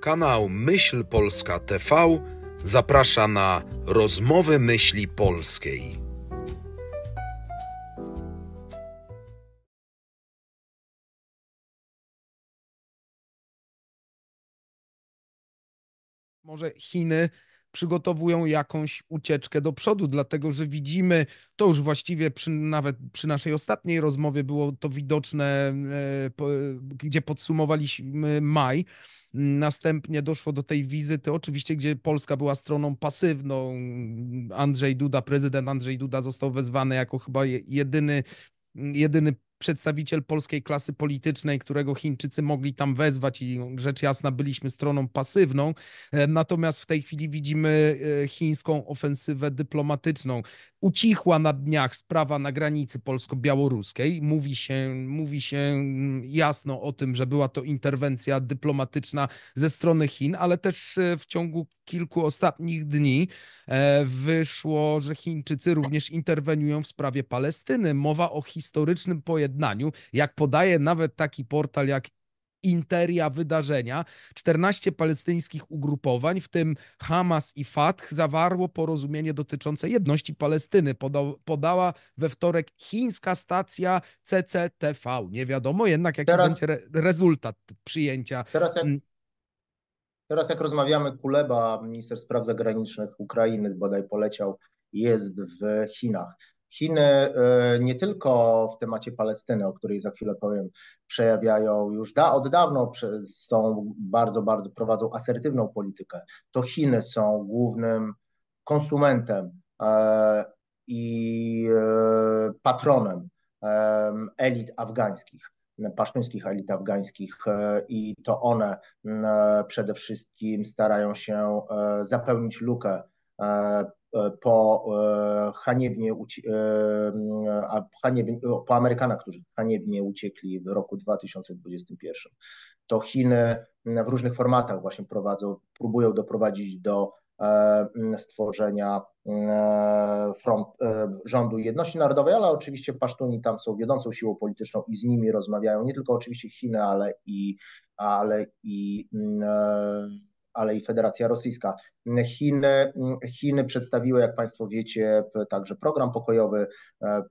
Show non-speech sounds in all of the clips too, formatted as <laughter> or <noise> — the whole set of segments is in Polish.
Kanał Myśl Polska TV zaprasza na rozmowy myśli polskiej. Może Chiny przygotowują jakąś ucieczkę do przodu, dlatego że widzimy, to już właściwie przy, nawet przy naszej ostatniej rozmowie było to widoczne, e, gdzie podsumowaliśmy maj. Następnie doszło do tej wizyty, oczywiście, gdzie Polska była stroną pasywną. Andrzej Duda, prezydent Andrzej Duda został wezwany jako chyba jedyny, jedyny przedstawiciel polskiej klasy politycznej, którego Chińczycy mogli tam wezwać i rzecz jasna byliśmy stroną pasywną. E, natomiast w tej chwili widzimy e, chińską ofensywę dyplomatyczną. Ucichła na dniach sprawa na granicy polsko-białoruskiej. Mówi się, mówi się mm, jasno o tym, że była to interwencja dyplomatyczna ze strony Chin, ale też e, w ciągu kilku ostatnich dni e, wyszło, że Chińczycy również interweniują w sprawie Palestyny. Mowa o historycznym pojednaniu, jak podaje nawet taki portal jak interia wydarzenia. 14 palestyńskich ugrupowań, w tym Hamas i Fatah, zawarło porozumienie dotyczące jedności Palestyny. Poda podała we wtorek chińska stacja CCTV. Nie wiadomo jednak, jaki teraz, będzie re rezultat przyjęcia. Teraz jak, mm. teraz jak rozmawiamy, Kuleba, minister spraw zagranicznych Ukrainy, bodaj poleciał, jest w Chinach. Chiny e, nie tylko w temacie Palestyny, o której za chwilę powiem, przejawiają już da, od dawna są bardzo, bardzo prowadzą asertywną politykę. To Chiny są głównym konsumentem e, i e, patronem elit afgańskich pasztuńskich elit afgańskich i to one przede wszystkim starają się zapełnić lukę po e, haniebnie, e, po Amerykanach, którzy haniebnie uciekli w roku 2021. To Chiny w różnych formatach właśnie prowadzą, próbują doprowadzić do stworzenia front, rządu jedności narodowej, ale oczywiście Pasztuni tam są wiodącą siłą polityczną i z nimi rozmawiają nie tylko oczywiście Chiny, ale i, ale i ale i Federacja Rosyjska. Chiny, Chiny przedstawiły, jak Państwo wiecie, także program pokojowy, e, e,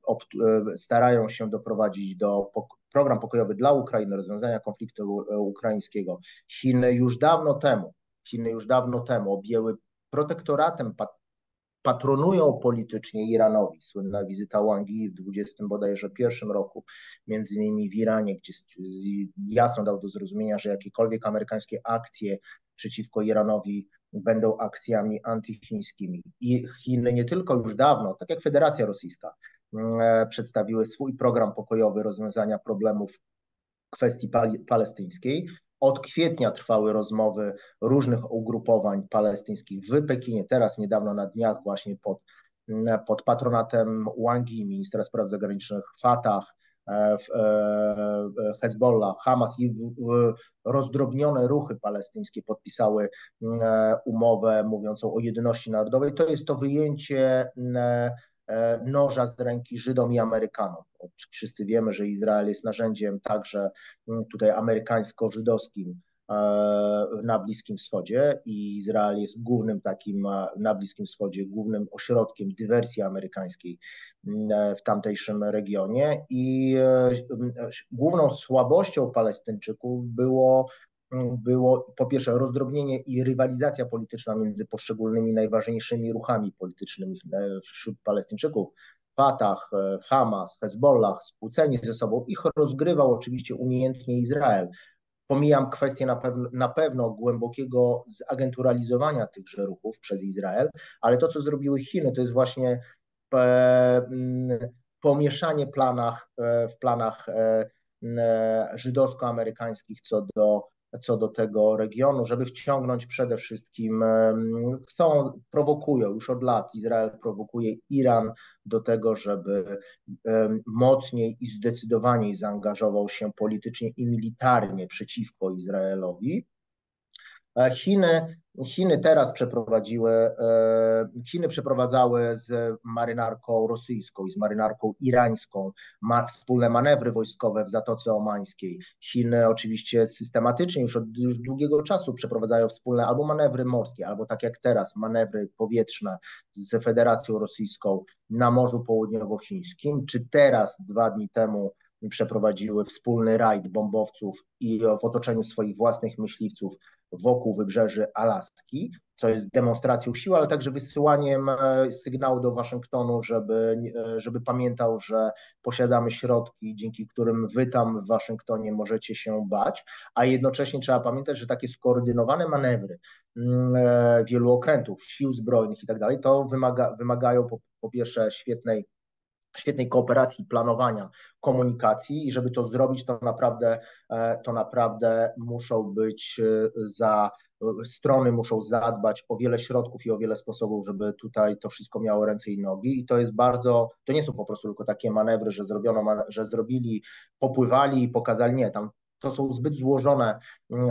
starają się doprowadzić do program pokojowy dla Ukrainy, rozwiązania konfliktu e, ukraińskiego. Chiny już dawno temu, Chiny już dawno temu objęły protektoratem patronują politycznie Iranowi. Słynna wizyta Wang Yi w 20 bodajże pierwszym roku, między innymi w Iranie, gdzie jasno dał do zrozumienia, że jakiekolwiek amerykańskie akcje przeciwko Iranowi będą akcjami antychińskimi. I Chiny nie tylko już dawno, tak jak Federacja Rosyjska, mm, przedstawiły swój program pokojowy rozwiązania problemów kwestii palestyńskiej. Od kwietnia trwały rozmowy różnych ugrupowań palestyńskich w Pekinie, teraz niedawno na dniach właśnie pod, pod patronatem Wang Yi, ministra spraw zagranicznych Fatah, E, e, e, Hezbollah, Hamas i rozdrobnione ruchy palestyńskie podpisały umowę mówiącą o jedności narodowej. To jest to wyjęcie noża z ręki Żydom i Amerykanom. Wszyscy wiemy, że Izrael jest narzędziem także tutaj amerykańsko-żydowskim E, na Bliskim Wschodzie i Izrael jest głównym takim e, na Bliskim Wschodzie, głównym ośrodkiem dywersji amerykańskiej e, w tamtejszym regionie i główną słabością Palestyńczyków było było po pierwsze rozdrobnienie i rywalizacja polityczna między poszczególnymi najważniejszymi ruchami politycznymi wśród Palestyńczyków. Fatah, Hamas, Hezbollah, spłuceni ze sobą, ich rozgrywał oczywiście umiejętnie Izrael, Pomijam kwestię na pewno, na pewno głębokiego zagenturalizowania tychże ruchów przez Izrael, ale to, co zrobiły Chiny, to jest właśnie e, pomieszanie planach, e, w planach e, żydowsko-amerykańskich co do co do tego regionu, żeby wciągnąć przede wszystkim, chcą, prowokują już od lat, Izrael prowokuje Iran do tego, żeby mocniej i zdecydowaniej zaangażował się politycznie i militarnie przeciwko Izraelowi. Chiny Chiny teraz przeprowadziły, e, Chiny przeprowadzały z marynarką rosyjską i z marynarką irańską ma wspólne manewry wojskowe w Zatoce Omańskiej. Chiny oczywiście systematycznie już od już długiego czasu przeprowadzają wspólne albo manewry morskie, albo tak jak teraz manewry powietrzne z Federacją Rosyjską na Morzu Południowochińskim, czy teraz dwa dni temu przeprowadziły wspólny rajd bombowców i w otoczeniu swoich własnych myśliwców wokół wybrzeży Alaski, co jest demonstracją siły, ale także wysyłaniem e, sygnału do Waszyngtonu, żeby, e, żeby pamiętał, że posiadamy środki, dzięki którym wy tam w Waszyngtonie możecie się bać, a jednocześnie trzeba pamiętać, że takie skoordynowane manewry mm, e, wielu okrętów, sił zbrojnych i tak dalej, to wymaga, wymagają po, po pierwsze świetnej świetnej kooperacji, planowania, komunikacji i żeby to zrobić, to naprawdę, e, to naprawdę muszą być e, za strony muszą zadbać o wiele środków i o wiele sposobów, żeby tutaj to wszystko miało ręce i nogi i to jest bardzo, to nie są po prostu tylko takie manewry, że zrobiono, że zrobili, popływali i pokazali, nie, tam to są zbyt złożone,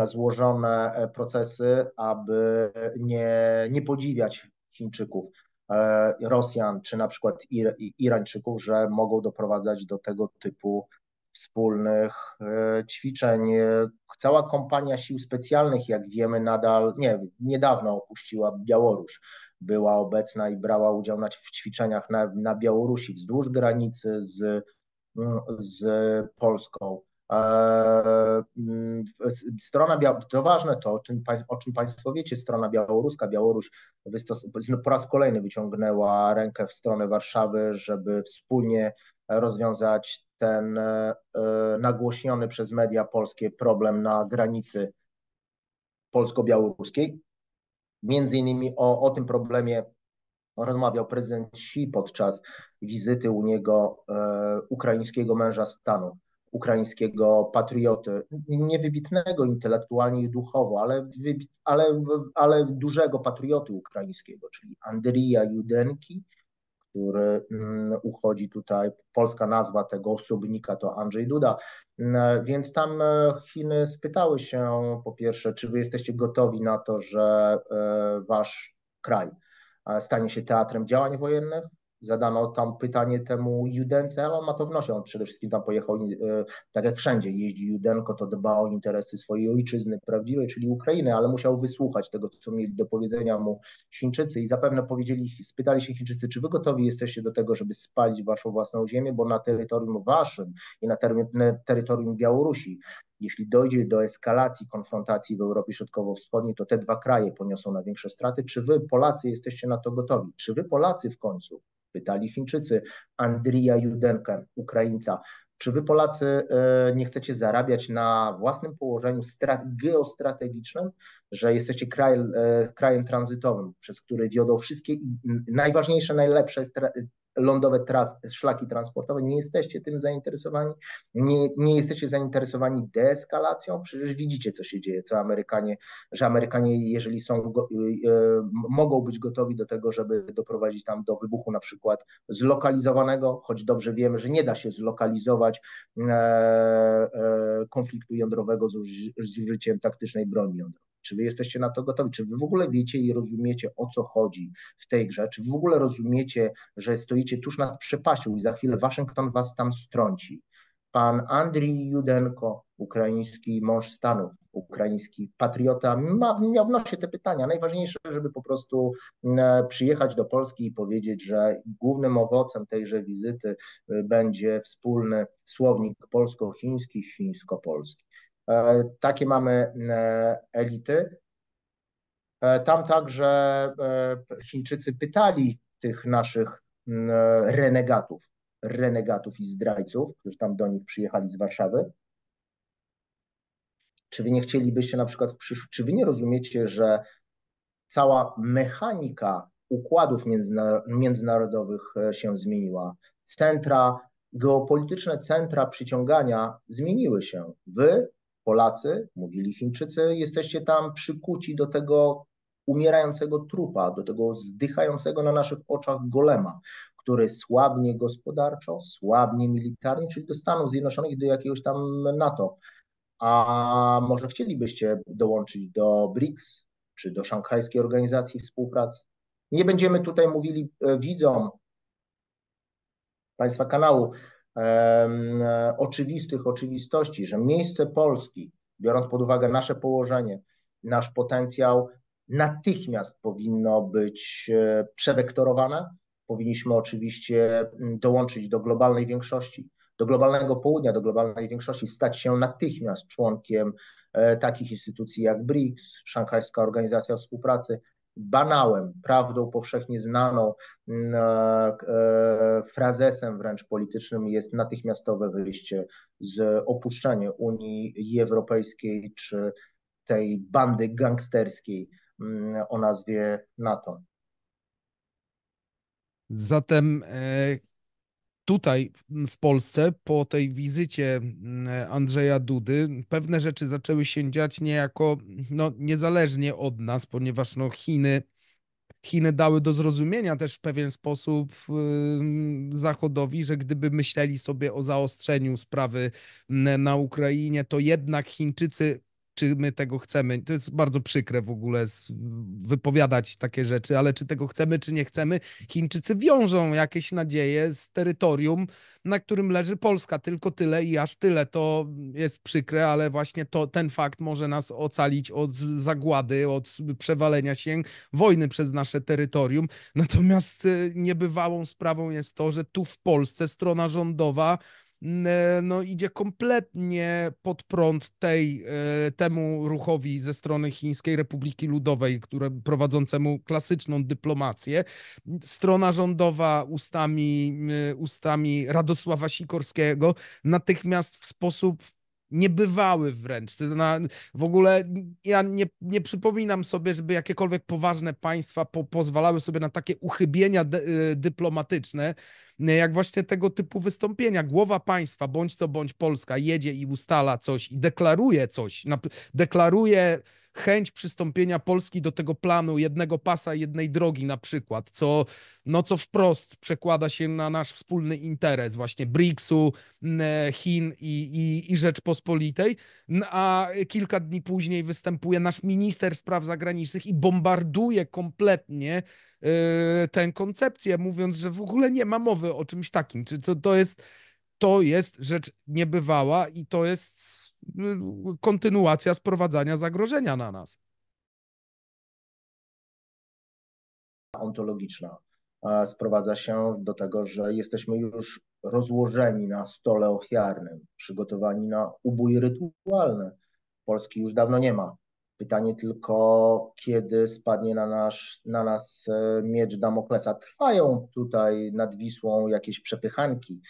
złożone e, procesy, aby nie, nie podziwiać Chińczyków. E, Rosjan czy na przykład Irańczyków, że mogą doprowadzać do tego typu wspólnych e, ćwiczeń. Cała kompania sił specjalnych, jak wiemy, nadal, nie, niedawno opuściła Białoruś. Była obecna i brała udział w ćwiczeniach na, na Białorusi wzdłuż granicy z, z Polską. E, mm, strona, to ważne to, o czym, Państwo wiecie, strona białoruska, Białoruś po raz kolejny wyciągnęła rękę w stronę Warszawy, żeby wspólnie rozwiązać ten e, nagłośniony przez media polskie problem na granicy polsko-białoruskiej. Między innymi o, o tym problemie rozmawiał prezydent Xi podczas wizyty u niego e, ukraińskiego męża stanu ukraińskiego patrioty, niewybitnego intelektualnie i duchowo, ale, ale, ale dużego patrioty ukraińskiego, czyli Andrija Judenki, który mm, uchodzi tutaj, polska nazwa tego osobnika to Andrzej Duda, mm, więc tam e, Chiny spytały się po pierwsze, czy wy jesteście gotowi na to, że e, wasz kraj e, stanie się teatrem działań wojennych, zadano tam pytanie temu Judence, ale on ma to w nosie, on przede wszystkim tam pojechał, e, tak jak wszędzie jeździ Judenko, to dba o interesy swojej ojczyzny prawdziwej, czyli Ukrainy, ale musiał wysłuchać tego, co mieli do powiedzenia mu Chińczycy i zapewne powiedzieli, spytali się Chińczycy, czy wy gotowi jesteście do tego, żeby spalić waszą własną ziemię, bo na terytorium waszym i na terytorium Białorusi jeśli dojdzie do eskalacji konfrontacji w Europie Środkowo-Wschodniej, to te dwa kraje poniosą największe straty. Czy wy, Polacy, jesteście na to gotowi? Czy wy, Polacy, w końcu pytali Chińczycy, Andrija Judenkę, Ukraińca, czy wy Polacy e, nie chcecie zarabiać na własnym położeniu geostrategicznym, że jesteście kraj, e, krajem tranzytowym, przez który wiodą wszystkie najważniejsze, najlepsze lądowe tras, szlaki transportowe, nie jesteście tym zainteresowani, nie, nie jesteście zainteresowani deeskalacją, przecież widzicie, co się dzieje, co Amerykanie, że Amerykanie, jeżeli są, y, y, mogą być gotowi do tego, żeby doprowadzić tam do wybuchu na przykład zlokalizowanego, choć dobrze wiemy, że nie da się zlokalizować e, e, konfliktu jądrowego z użyciem taktycznej broni jądrowej. Czy wy jesteście na to gotowi? Czy wy w ogóle wiecie i rozumiecie, o co chodzi w tej grze? Czy w ogóle rozumiecie, że stoicie tuż nad przepaścią i za chwilę Waszyngton was tam strąci? Pan Andrii Judenko, ukraiński mąż stanu, ukraiński patriota, ma, miał w nosie te pytania. Najważniejsze, żeby po prostu e, przyjechać do Polski i powiedzieć, że głównym owocem tejże wizyty e, będzie wspólny słownik polsko-chiński, chińsko-polski. E, takie mamy e, elity. E, tam także Chińczycy pytali tych naszych renegatów, renegatów i zdrajców, którzy tam do nich przyjechali z Warszawy, czy wy nie chcielibyście na przykład w przyszłości, czy wy nie rozumiecie, że cała mechanika układów międzynarodowych się zmieniła? Centra, geopolityczne centra przyciągania zmieniły się. Wy Polacy, mówili Chińczycy, jesteście tam przykuci do tego umierającego trupa, do tego zdychającego na naszych oczach golema, który słabnie gospodarczo, słabnie militarnie, czyli do Stanów Zjednoczonych, do jakiegoś tam NATO. A może chcielibyście dołączyć do BRICS czy do Szanghajskiej Organizacji Współpracy? Nie będziemy tutaj mówili e, widzom Państwa kanału oczywistych oczywistości, że miejsce Polski, biorąc pod uwagę nasze położenie, nasz potencjał, natychmiast powinno być e, przewektorowane. Powinniśmy oczywiście mm, dołączyć do globalnej większości, do globalnego południa, do globalnej większości, stać się natychmiast członkiem e, takich instytucji jak BRICS, Szanghajska Organizacja Współpracy, banałem, prawdą powszechnie znaną, mm, e, frazesem wręcz politycznym jest natychmiastowe wyjście z opuszczenia Unii Europejskiej czy tej bandy gangsterskiej mm, o nazwie NATO. Zatem e, tutaj w Polsce po tej wizycie Andrzeja Dudy pewne rzeczy zaczęły się dziać niejako no, niezależnie od nas, ponieważ no, Chiny, Chiny dały do zrozumienia też w pewien sposób Zachodowi, że gdyby myśleli sobie o zaostrzeniu sprawy na Ukrainie, to jednak Chińczycy czy my tego chcemy. To jest bardzo przykre w ogóle wypowiadać takie rzeczy, ale czy tego chcemy, czy nie chcemy, Chińczycy wiążą jakieś nadzieje z terytorium, na którym leży Polska. Tylko tyle i aż tyle. To jest przykre, ale właśnie to, ten fakt może nas ocalić od zagłady, od przewalenia się wojny przez nasze terytorium. Natomiast y, niebywałą sprawą jest to, że tu w Polsce strona rządowa no, idzie kompletnie pod prąd tej, e, temu ruchowi ze strony Chińskiej Republiki Ludowej, które prowadzącemu klasyczną dyplomację. Strona rządowa ustami, ustami Radosława Sikorskiego natychmiast w sposób niebywały wręcz. W ogóle ja nie, nie przypominam sobie, żeby jakiekolwiek poważne państwa po, pozwalały sobie na takie uchybienia de, y, dyplomatyczne, jak właśnie tego typu wystąpienia. Głowa państwa, bądź co bądź Polska, jedzie i ustala coś i deklaruje coś, deklaruje chęć przystąpienia Polski do tego planu jednego pasa, jednej drogi na przykład, co, no, co wprost przekłada się na nasz wspólny interes właśnie BRICS-u, e, Chin i, i, i Rzeczpospolitej, a kilka dni później występuje nasz minister spraw zagranicznych i bombarduje kompletnie e, tę koncepcję, mówiąc, że w ogóle nie ma mowy o czymś takim. Czy to, to jest to jest rzecz niebywała i to jest kontynuacja sprowadzania zagrożenia na nas. Ontologiczna sprowadza się do tego, że jesteśmy już rozłożeni na stole ofiarnym, przygotowani na ubój rytualny. Polski już dawno nie ma. Pytanie tylko, kiedy spadnie na, nasz, na nas e, miecz Damoklesa. Trwają tutaj nad Wisłą jakieś przepychanki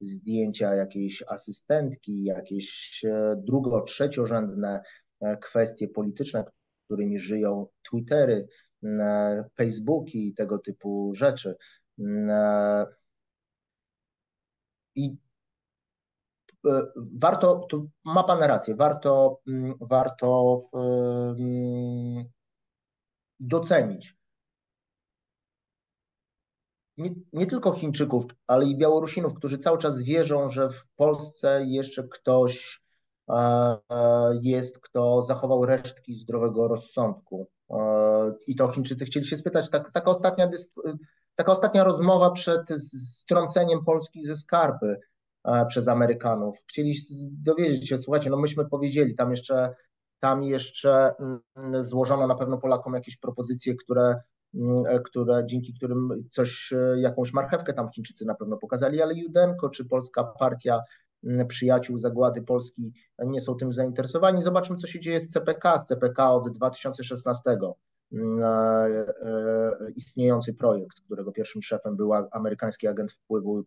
zdjęcia jakiejś asystentki, jakieś e, drugo-, trzeciorzędne e, kwestie polityczne, którymi żyją Twittery, e, Facebooki i tego typu rzeczy. I warto, tu ma Pan rację, warto, warto docenić nie, nie, tylko Chińczyków, ale i Białorusinów, którzy cały czas wierzą, że w Polsce jeszcze ktoś e, e, jest, kto zachował resztki zdrowego rozsądku. E, I to Chińczycy chcieli się spytać. Tak, taka, ostatnia taka ostatnia rozmowa przed strąceniem Polski ze skarby przez Amerykanów. Chcieli dowiedzieć się, słuchajcie, no myśmy powiedzieli, tam jeszcze tam jeszcze mm, złożono na pewno Polakom jakieś propozycje, które e, które, dzięki którym coś, e, jakąś marchewkę tam Chińczycy na pewno pokazali, ale Judenko czy Polska Partia Przyjaciół Zagłady Polski nie są tym zainteresowani. Zobaczmy, co się dzieje z CPK. Z CPK od 2016 mm, e, istniejący projekt, którego pierwszym szefem był amerykański agent wpływu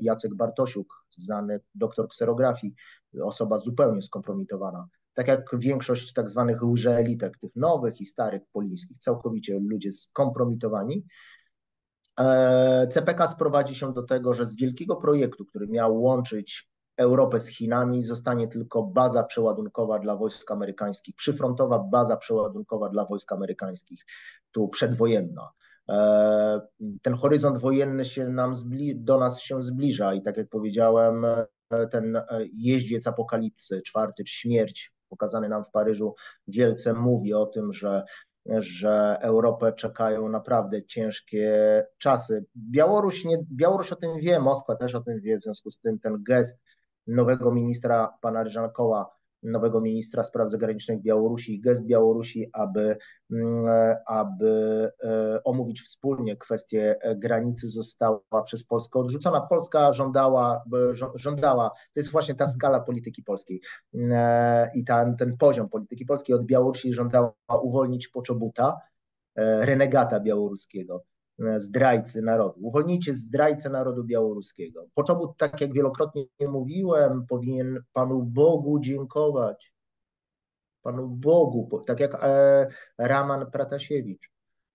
Jacek Bartosiuk, znany doktor kserografii, osoba zupełnie skompromitowana tak jak większość tak zwanych łżeelitek, tych nowych i starych polińskich, całkowicie ludzie skompromitowani. E, CPK sprowadzi się do tego, że z wielkiego projektu, który miał łączyć Europę z Chinami, zostanie tylko baza przeładunkowa dla wojsk amerykańskich, przyfrontowa baza przeładunkowa dla wojsk amerykańskich, tu przedwojenna. E, ten horyzont wojenny się nam do nas się zbliża i tak jak powiedziałem, ten jeździec apokalipsy, czwarty, śmierć, pokazany nam w Paryżu, wielce mówi o tym, że że Europę czekają naprawdę ciężkie czasy. Białoruś, nie, Białoruś o tym wie, Moskwa też o tym wie, w związku z tym ten gest nowego ministra, pana Ryżankoła, nowego ministra spraw zagranicznych Białorusi, gest Białorusi, aby, mm, aby e, omówić wspólnie kwestię granicy, została przez Polskę odrzucona. Polska żądała, żądała. To jest właśnie ta skala polityki polskiej. E, i ten, ten poziom polityki polskiej. Od Białorusi żądała uwolnić Poczobuta, e, renegata białoruskiego. E, zdrajcy narodu. Uwolnijcie zdrajcę narodu białoruskiego. Poczobut, tak jak wielokrotnie mówiłem, powinien Panu Bogu dziękować. Panu Bogu, tak jak e, Raman Pratasiewicz.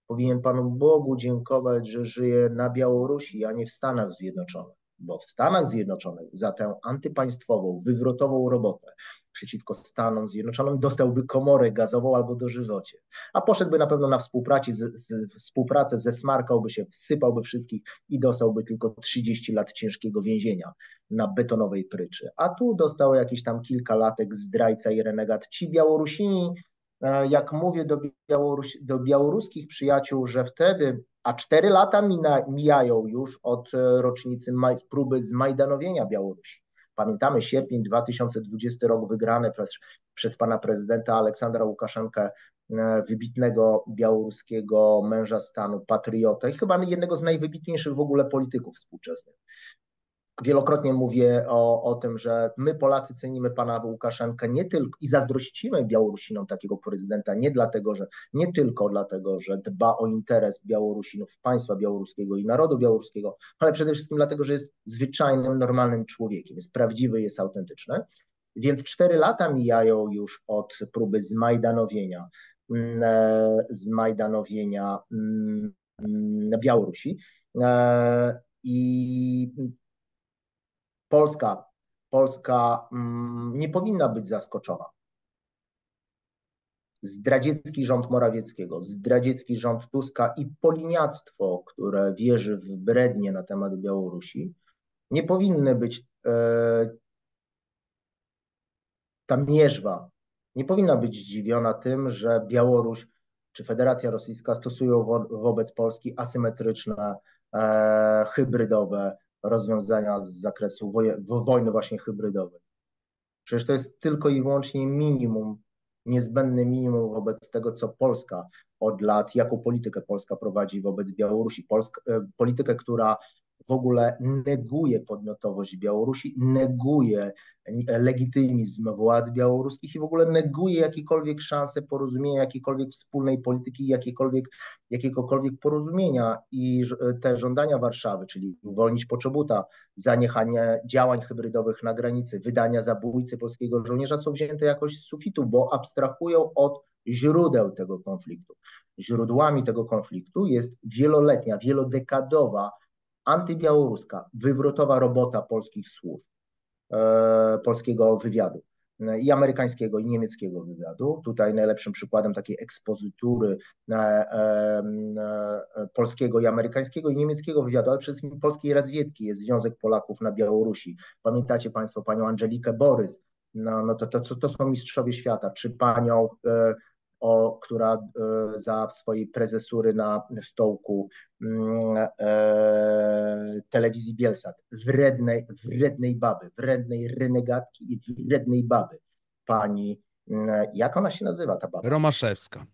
Powinien Panu Bogu dziękować, że żyje na Białorusi, a nie w Stanach Zjednoczonych. Bo w Stanach Zjednoczonych za tę antypaństwową, wywrotową robotę przeciwko Stanom Zjednoczonym, dostałby komorę gazową albo dożywocie. A poszedłby na pewno na współpracę, z, z, współpracę zesmarkałby się, wsypałby wszystkich i dostałby tylko 30 lat ciężkiego więzienia na betonowej pryczy. A tu dostał jakieś tam kilka latek zdrajca i renegat. Ci Białorusini, e, jak mówię do, Białorus do białoruskich przyjaciół, że wtedy a cztery lata mina, mijają już od e, rocznicy maj, próby zmajdanowienia Białorusi. Pamiętamy sierpień 2020 rok wygrany przez, przez pana prezydenta Aleksandra Łukaszenkę, e, wybitnego białoruskiego męża stanu, patriotę i chyba jednego z najwybitniejszych w ogóle polityków współczesnych. Wielokrotnie mówię o, o tym, że my Polacy cenimy pana Łukaszenkę nie tylko i zazdrościmy Białorusinom takiego prezydenta nie dlatego, że nie tylko dlatego, że dba o interes Białorusinów, państwa białoruskiego i narodu białoruskiego, ale przede wszystkim dlatego, że jest zwyczajnym, normalnym człowiekiem, jest prawdziwy, jest autentyczny. Więc cztery lata mijają już od próby zmajdanowienia, mm, e, zmajdanowienia mm, Białorusi. E, I Polska, Polska mm, nie powinna być zaskoczona. Zdradziecki rząd Morawieckiego, zdradziecki rząd Tuska i poliniactwo, które wierzy w brednie na temat Białorusi, nie powinny być e, ta mierzwa nie powinna być zdziwiona tym, że Białoruś czy Federacja Rosyjska stosują wo wobec Polski asymetryczne, e, hybrydowe rozwiązania z zakresu wojny właśnie hybrydowej. Przecież to jest tylko i wyłącznie minimum, niezbędne minimum wobec tego, co Polska od lat, jaką politykę Polska prowadzi wobec Białorusi. Polska, e, politykę, która w ogóle neguje podmiotowość Białorusi, neguje legitymizm władz białoruskich i w ogóle neguje jakiekolwiek szanse porozumienia, jakiejkolwiek wspólnej polityki, jakiekolwiek, jakiegokolwiek porozumienia. I te żądania Warszawy, czyli uwolnić Poczobuta, zaniechanie działań hybrydowych na granicy, wydania zabójcy polskiego żołnierza są wzięte jakoś z sufitu, bo abstrahują od źródeł tego konfliktu. Źródłami tego konfliktu jest wieloletnia, wielodekadowa antybiałoruska, wywrotowa robota polskich służb, e, polskiego wywiadu e, i amerykańskiego, i niemieckiego wywiadu. Tutaj najlepszym przykładem takiej ekspozytury e, polskiego i amerykańskiego i niemieckiego wywiadu, ale przede wszystkim polskiej rozwiedki jest Związek Polaków na Białorusi. Pamiętacie Państwo panią Angelikę Borys, no, no to, to, to są mistrzowie świata, czy panią o, która e, za swojej prezesury na stołku mm, e, telewizji Bielsat, wrednej, wrednej baby, wrednej renegatki i wrednej baby, pani, mm, jak ona się nazywa ta baba? Romaszewska.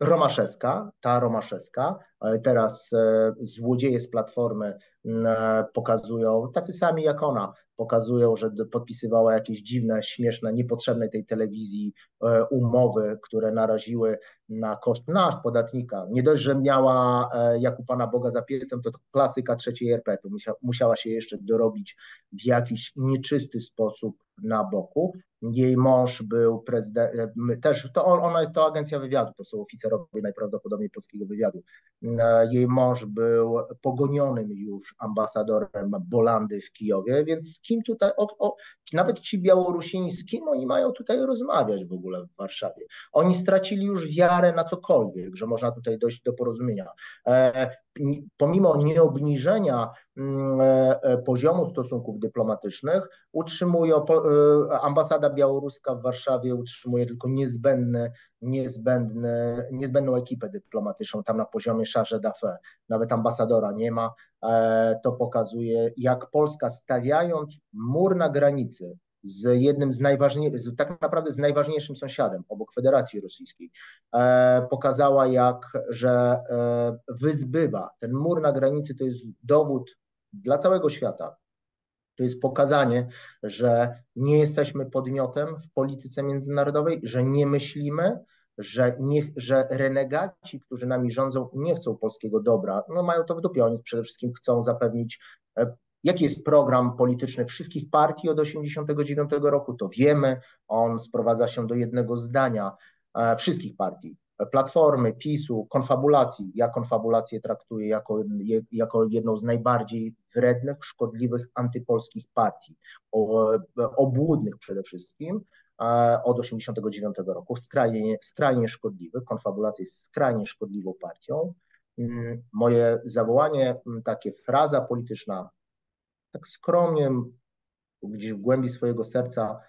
Romaszewska, ta Romaszewska, teraz e, złodzieje z Platformy mm, pokazują, tacy sami jak ona, pokazują, że podpisywała jakieś dziwne, śmieszne, niepotrzebne tej telewizji e, umowy, które naraziły na koszt nasz podatnika. Nie dość, że miała e, jak u Pana Boga za piecem, to klasyka trzeciej RP, to musiała się jeszcze dorobić w jakiś nieczysty sposób na boku. Jej mąż był prezydent, e, też to ona jest to agencja wywiadu, to są oficerowie najprawdopodobniej polskiego wywiadu. Jej mąż był pogonionym już ambasadorem Bolandy w Kijowie, więc kim tutaj, o, o, nawet ci Białorusini, z kim oni mają tutaj rozmawiać w ogóle w Warszawie? Oni stracili już wiarę na cokolwiek, że można tutaj dojść do porozumienia. E, pomimo nieobniżenia mm, e, e, poziomu stosunków dyplomatycznych, utrzymuje ambasada białoruska w Warszawie utrzymuje tylko niezbędne, niezbędne, niezbędną ekipę dyplomatyczną tam na poziomie charge d'affaires. Nawet ambasadora nie ma. To pokazuje, jak Polska stawiając mur na granicy z jednym z najważniejszych, tak naprawdę z najważniejszym sąsiadem obok Federacji Rosyjskiej, e, pokazała jak, że e, wyzbywa ten mur na granicy to jest dowód dla całego świata. To jest pokazanie, że nie jesteśmy podmiotem w polityce międzynarodowej, że nie myślimy, że, nie, że renegaci, którzy nami rządzą, nie chcą polskiego dobra. No mają to w dupie. Oni przede wszystkim chcą zapewnić e, Jaki jest program polityczny wszystkich partii od 1989 roku, to wiemy. On sprowadza się do jednego zdania e, wszystkich partii. Platformy, PiSu, konfabulacji. Ja konfabulację traktuję jako, jako jedną z najbardziej wrednych, szkodliwych antypolskich partii, obłudnych przede wszystkim e, od 1989 roku, skrajnie, skrajnie szkodliwy. Konfabulacja jest skrajnie szkodliwą partią. Mm, moje zawołanie, mm, takie fraza polityczna, tak skromnie, gdzieś w głębi swojego serca,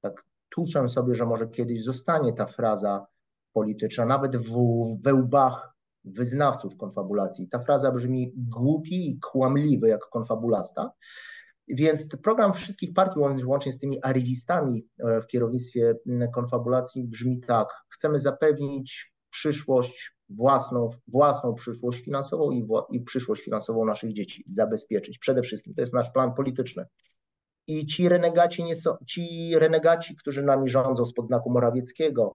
tak tuczę sobie, że może kiedyś zostanie ta fraza polityczna, nawet w, we łbach wyznawców konfabulacji. Ta fraza brzmi głupi i kłamliwy jak konfabulasta. Więc program wszystkich partii, łącznie z tymi arywistami e, w kierownictwie konfabulacji, brzmi tak. Chcemy zapewnić przyszłość własną, własną przyszłość finansową i, i przyszłość finansową naszych dzieci zabezpieczyć. Przede wszystkim to jest nasz plan polityczny. I ci renegaci, nie są, ci renegaci, którzy nami rządzą spod znaku Morawieckiego,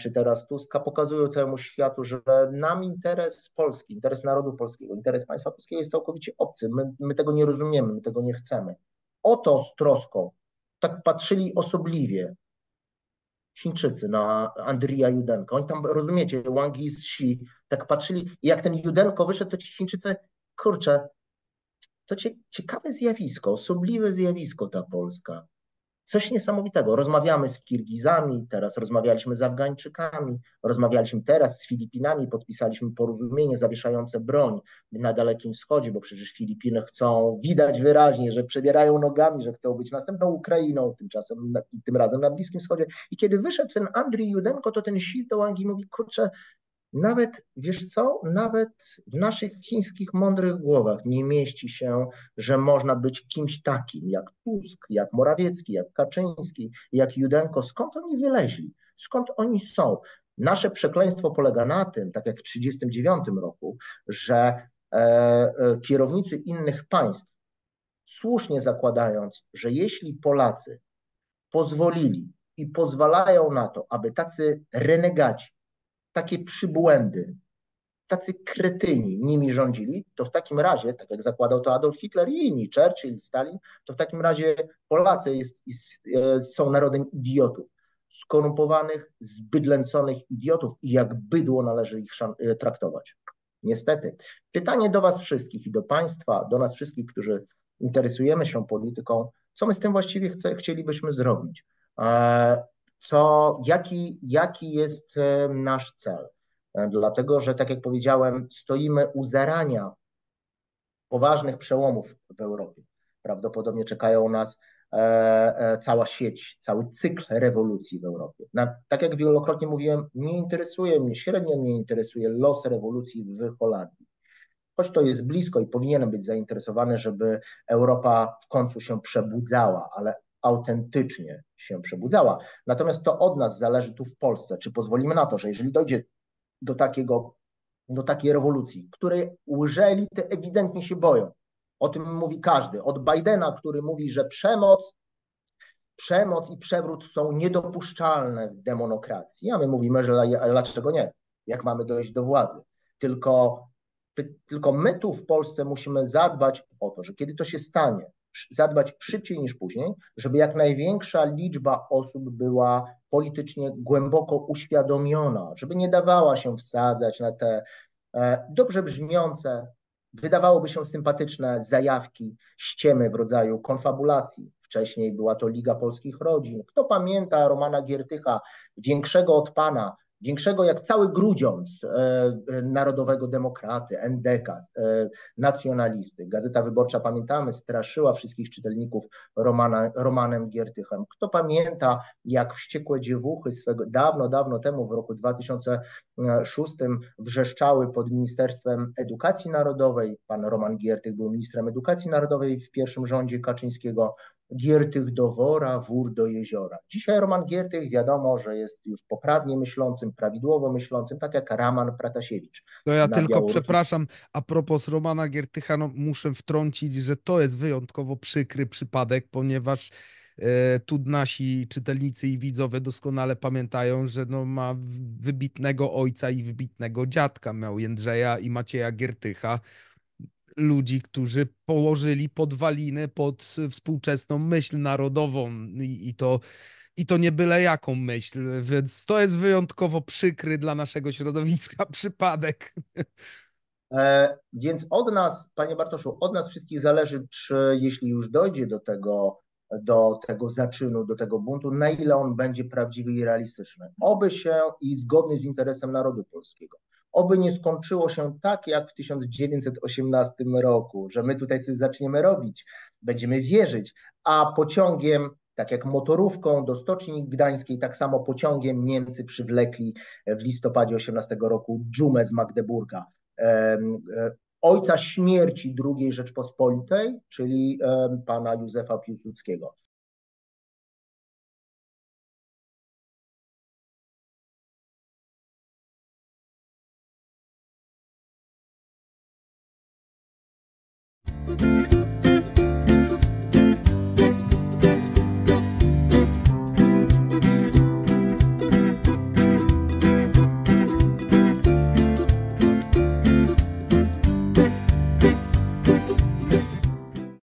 czy teraz Tuska, pokazują całemu światu, że nam interes Polski, interes narodu polskiego, interes państwa polskiego jest całkowicie obcy. My, my tego nie rozumiemy, my tego nie chcemy. Oto z troską tak patrzyli osobliwie Chińczycy na Andrija Judenko. Oni tam, rozumiecie, Wang Yixi, tak patrzyli, jak ten Judenko wyszedł, to ci Chińczycy, kurczę, to ciekawe zjawisko, osobliwe zjawisko ta Polska. Coś niesamowitego. Rozmawiamy z Kirgizami, teraz rozmawialiśmy z Afgańczykami, rozmawialiśmy teraz z Filipinami, podpisaliśmy porozumienie zawieszające broń na Dalekim Wschodzie, bo przecież Filipiny chcą, widać wyraźnie, że przebierają nogami, że chcą być następną Ukrainą, tymczasem tym razem na Bliskim Wschodzie. I kiedy wyszedł ten Andrii Judenko, to ten Xi Wangi mówi, kurczę, nawet, wiesz co, nawet w naszych chińskich mądrych głowach nie mieści się, że można być kimś takim jak Tusk, jak Morawiecki, jak Kaczyński, jak Judenko. Skąd oni wyleźli? Skąd oni są? Nasze przekleństwo polega na tym, tak jak w 1939 roku, że e, e, kierownicy innych państw, słusznie zakładając, że jeśli Polacy pozwolili i pozwalają na to, aby tacy renegaci, takie przybłędy, tacy kretyni nimi rządzili, to w takim razie, tak jak zakładał to Adolf Hitler i inni, Churchill, Stalin, to w takim razie Polacy jest, jest, e, są narodem idiotów, skorumpowanych, zbydlęconych idiotów i jak bydło należy ich e, traktować. Niestety. Pytanie do Was wszystkich i do Państwa, do nas wszystkich, którzy interesujemy się polityką, co my z tym właściwie chce, chcielibyśmy zrobić? Co, jaki, jaki jest e, nasz cel. E, dlatego, że tak jak powiedziałem, stoimy u zarania poważnych przełomów w Europie. Prawdopodobnie czekają nas e, cała sieć, cały cykl rewolucji w Europie. Tak jak wielokrotnie mówiłem, nie interesuje mnie, średnio mnie interesuje los rewolucji w Holandii. Choć to jest blisko i powinienem być zainteresowany, żeby Europa w końcu się przebudzała, ale autentycznie się przebudzała. Natomiast to od nas zależy tu w Polsce, czy pozwolimy na to, że jeżeli dojdzie do takiego, do takiej rewolucji, której elity ewidentnie się boją, o tym mówi każdy, od Bidena, który mówi, że przemoc, przemoc i przewrót są niedopuszczalne w demonokracji, a my mówimy, że dlaczego nie, jak mamy dojść do władzy. Tylko, tylko my tu w Polsce musimy zadbać o to, że kiedy to się stanie, zadbać szybciej niż później, żeby jak największa liczba osób była politycznie głęboko uświadomiona, żeby nie dawała się wsadzać na te e, dobrze brzmiące, wydawałoby się sympatyczne zajawki, ściemy w rodzaju konfabulacji. Wcześniej była to Liga Polskich Rodzin. Kto pamięta Romana Giertycha, większego od pana, większego jak cały Grudziądz e, e, Narodowego Demokraty, NDK, e, nacjonalisty. Gazeta Wyborcza, pamiętamy, straszyła wszystkich czytelników Romana, Romanem Giertychem. Kto pamięta, jak wściekłe dziewuchy swego, dawno, dawno temu, w roku 2006 wrzeszczały pod Ministerstwem Edukacji Narodowej. Pan Roman Giertych był ministrem edukacji narodowej w pierwszym rządzie Kaczyńskiego. Giertych do wora, wór do jeziora. Dzisiaj Roman Giertych wiadomo, że jest już poprawnie myślącym, prawidłowo myślącym, tak jak Raman Pratasiewicz. To ja tylko Białorusi. przepraszam, a propos Romana Giertycha, no muszę wtrącić, że to jest wyjątkowo przykry przypadek, ponieważ e, tu nasi czytelnicy i widzowie doskonale pamiętają, że no ma wybitnego ojca i wybitnego dziadka. Miał Jędrzeja i Macieja Giertycha ludzi, którzy położyli podwaliny pod współczesną myśl narodową i, i to i to nie byle jaką myśl, więc to jest wyjątkowo przykry dla naszego środowiska <laughs> przypadek. E, więc od nas, panie Bartoszu, od nas wszystkich zależy, czy jeśli już dojdzie do tego, do tego zaczynu, do tego buntu, na ile on będzie prawdziwy i realistyczny. Oby się i zgodny z interesem narodu polskiego. Oby nie skończyło się tak, jak w 1918 roku, że my tutaj coś zaczniemy robić, będziemy wierzyć, a pociągiem tak jak motorówką do Stoczni Gdańskiej, tak samo pociągiem Niemcy przywlekli w listopadzie 18 roku dżumę z Magdeburga. E, ojca śmierci II Rzeczpospolitej, czyli pana Józefa Piłsudskiego.